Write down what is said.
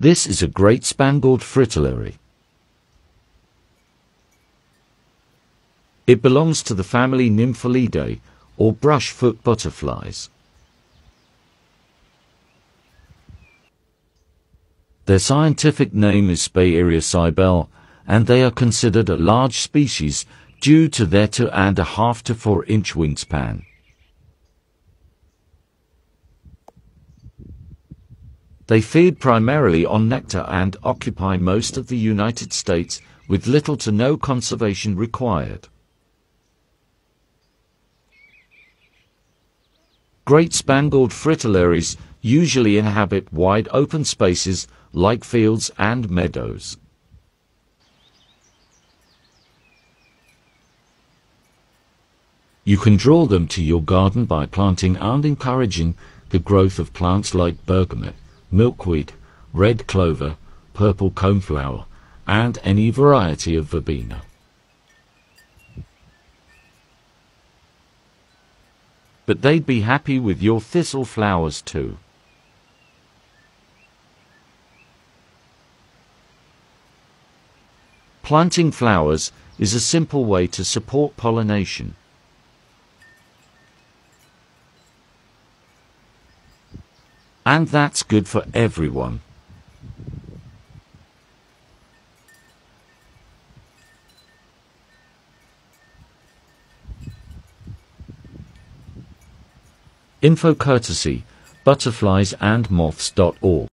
This is a great spangled fritillary. It belongs to the family Nymphalidae, or brushfoot butterflies. Their scientific name is Speyeria cybele, and they are considered a large species due to their two and a half to four inch wingspan. They feed primarily on nectar and occupy most of the United States with little to no conservation required. Great spangled fritillaries usually inhabit wide open spaces like fields and meadows. You can draw them to your garden by planting and encouraging the growth of plants like bergamot, milkweed, red clover, purple coneflower, and any variety of verbena. But they'd be happy with your thistle flowers too. Planting flowers is a simple way to support pollination. And that's good for everyone. Info courtesy butterfliesandmoths.org